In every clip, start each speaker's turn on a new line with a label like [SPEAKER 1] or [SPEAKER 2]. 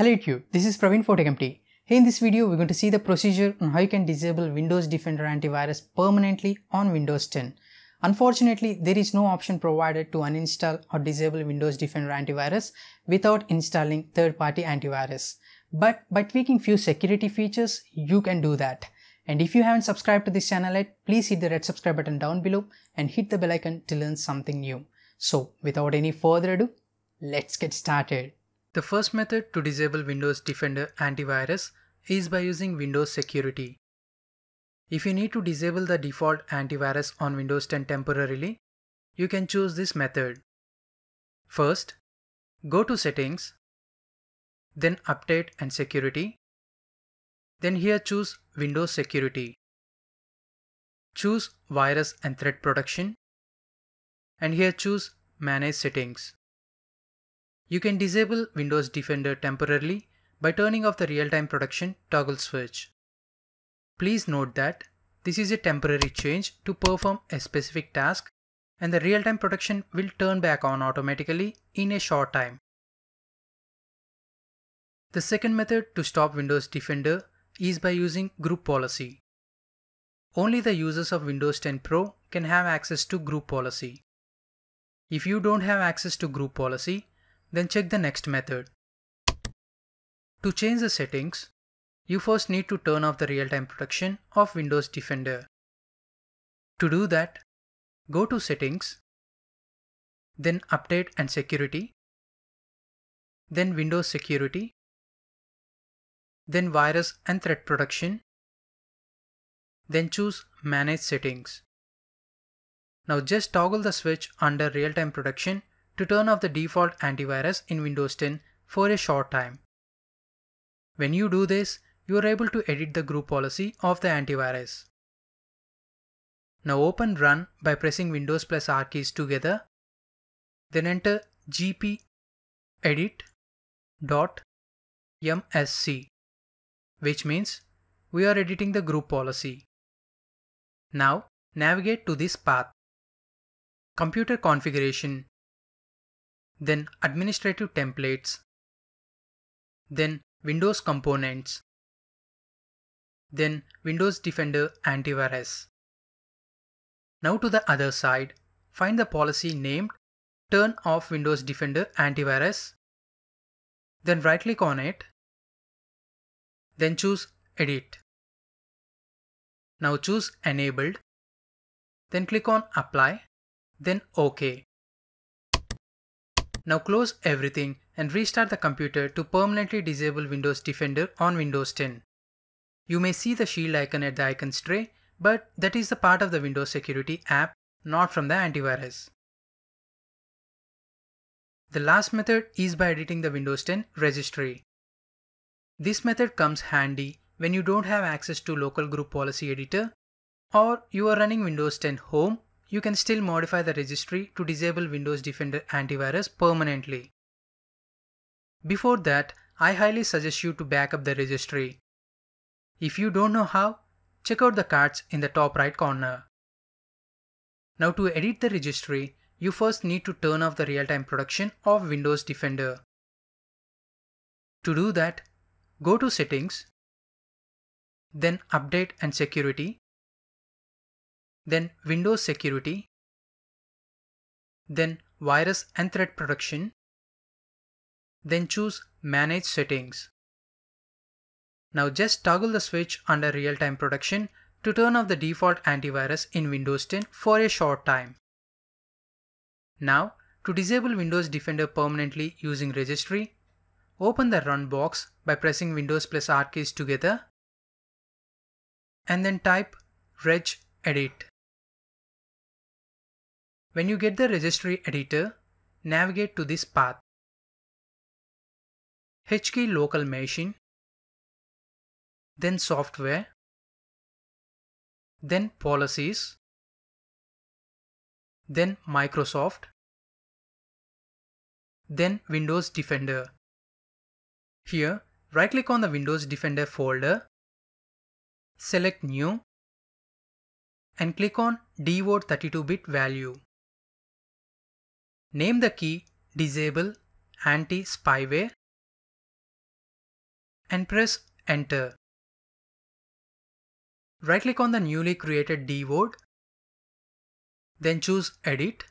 [SPEAKER 1] Hello YouTube, this is Praveen for TechEmpty. Hey, in this video, we're going to see the procedure on how you can disable Windows Defender antivirus permanently on Windows 10. Unfortunately, there is no option provided to uninstall or disable Windows Defender antivirus without installing third-party antivirus. But by tweaking few security features, you can do that. And if you haven't subscribed to this channel yet, please hit the red subscribe button down below and hit the bell icon to learn something new. So without any further ado, let's get started. The first method to disable Windows Defender antivirus is by using Windows Security. If you need to disable the default antivirus on Windows 10 temporarily, you can choose this method. First, go to Settings, then Update and Security. Then here choose Windows Security. Choose Virus and Threat Protection. And here choose Manage Settings. You can disable Windows Defender temporarily by turning off the real-time protection toggle switch. Please note that this is a temporary change to perform a specific task and the real-time protection will turn back on automatically in a short time. The second method to stop Windows Defender is by using group policy. Only the users of Windows 10 Pro can have access to group policy. If you don't have access to group policy, then check the next method. To change the settings, you first need to turn off the real-time protection of Windows Defender. To do that, go to Settings, then Update and Security, then Windows Security, then Virus and Threat Protection, then choose Manage Settings. Now just toggle the switch under Real-Time Protection to turn off the default antivirus in Windows 10 for a short time. When you do this, you are able to edit the group policy of the antivirus. Now open Run by pressing Windows plus R keys together. Then enter gp edit dot msc, which means we are editing the group policy. Now navigate to this path. Computer configuration then administrative templates, then Windows components, then Windows Defender antivirus. Now to the other side, find the policy named Turn off Windows Defender antivirus, then right click on it, then choose Edit. Now choose Enabled, then click on Apply, then OK. Now close everything and restart the computer to permanently disable Windows Defender on Windows 10. You may see the shield icon at the icons tray, but that is the part of the Windows Security app, not from the antivirus. The last method is by editing the Windows 10 registry. This method comes handy when you don't have access to local group policy editor or you are running Windows 10 Home you can still modify the registry to disable Windows Defender antivirus permanently. Before that, I highly suggest you to back up the registry. If you don't know how, check out the cards in the top right corner. Now to edit the registry, you first need to turn off the real-time protection of Windows Defender. To do that, go to Settings, then Update and Security, then Windows Security, then Virus and Threat Protection, then choose Manage Settings. Now just toggle the switch under Real-Time Protection to turn off the default antivirus in Windows 10 for a short time. Now, to disable Windows Defender permanently using Registry, open the Run box by pressing Windows plus R keys together and then type regedit. When you get the registry editor, navigate to this path. HKey local machine, then software, then policies, then Microsoft, then Windows Defender. Here, right click on the Windows Defender folder, select New, and click on DWORD 32-bit value. Name the key Disable Anti-Spyware and press enter. Right click on the newly created dword, then choose edit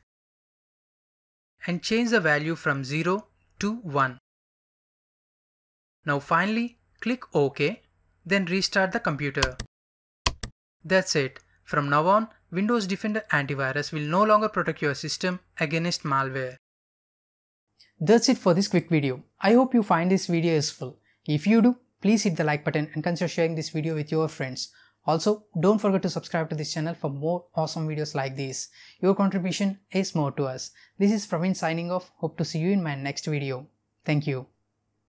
[SPEAKER 1] and change the value from 0 to 1. Now finally click OK, then restart the computer. That's it. From now on, Windows Defender Antivirus will no longer protect your system against malware.
[SPEAKER 2] That's it for this quick video. I hope you find this video useful. If you do, please hit the like button and consider sharing this video with your friends. Also, don't forget to subscribe to this channel for more awesome videos like this. Your contribution is more to us. This is Praveen signing off. Hope to see you in my next video. Thank you.